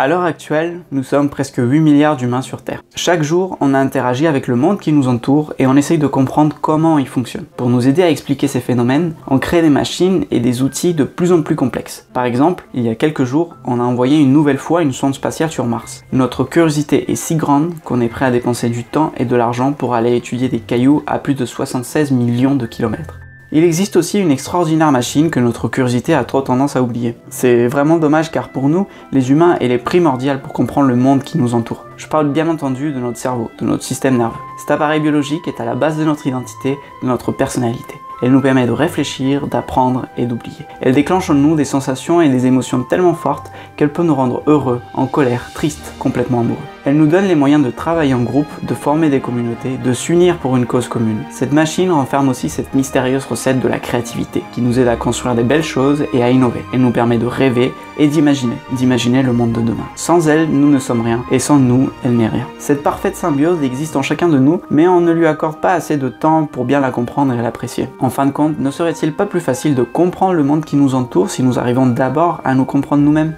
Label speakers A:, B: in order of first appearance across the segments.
A: À l'heure actuelle, nous sommes presque 8 milliards d'humains sur Terre. Chaque jour, on a interagi avec le monde qui nous entoure et on essaye de comprendre comment il fonctionne. Pour nous aider à expliquer ces phénomènes, on crée des machines et des outils de plus en plus complexes. Par exemple, il y a quelques jours, on a envoyé une nouvelle fois une sonde spatiale sur Mars. Notre curiosité est si grande qu'on est prêt à dépenser du temps et de l'argent pour aller étudier des cailloux à plus de 76 millions de kilomètres. Il existe aussi une extraordinaire machine que notre curiosité a trop tendance à oublier. C'est vraiment dommage car pour nous, les humains, elle est primordiale pour comprendre le monde qui nous entoure. Je parle bien entendu de notre cerveau, de notre système nerveux. Cet appareil biologique est à la base de notre identité, de notre personnalité. Elle nous permet de réfléchir, d'apprendre et d'oublier. Elle déclenche en nous des sensations et des émotions tellement fortes qu'elle peut nous rendre heureux, en colère, tristes, complètement amoureux. Elle nous donne les moyens de travailler en groupe, de former des communautés, de s'unir pour une cause commune. Cette machine renferme aussi cette mystérieuse recette de la créativité, qui nous aide à construire des belles choses et à innover. Elle nous permet de rêver et d'imaginer, d'imaginer le monde de demain. Sans elle, nous ne sommes rien, et sans nous, elle n'est rien. Cette parfaite symbiose existe en chacun de nous, mais on ne lui accorde pas assez de temps pour bien la comprendre et l'apprécier. En fin de compte, ne serait-il pas plus facile de comprendre le monde qui nous entoure si nous arrivons d'abord à nous comprendre nous-mêmes?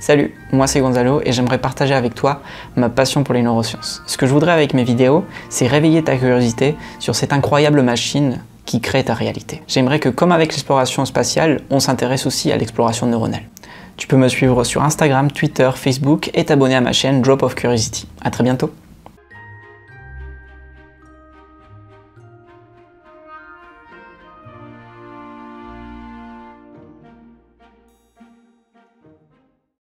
B: Salut, moi c'est Gonzalo et j'aimerais partager avec toi ma passion pour les neurosciences. Ce que je voudrais avec mes vidéos, c'est réveiller ta curiosité sur cette incroyable machine qui crée ta réalité. J'aimerais que comme avec l'exploration spatiale, on s'intéresse aussi à l'exploration neuronale. Tu peux me suivre sur Instagram, Twitter, Facebook et t'abonner à ma chaîne Drop of Curiosity. A très bientôt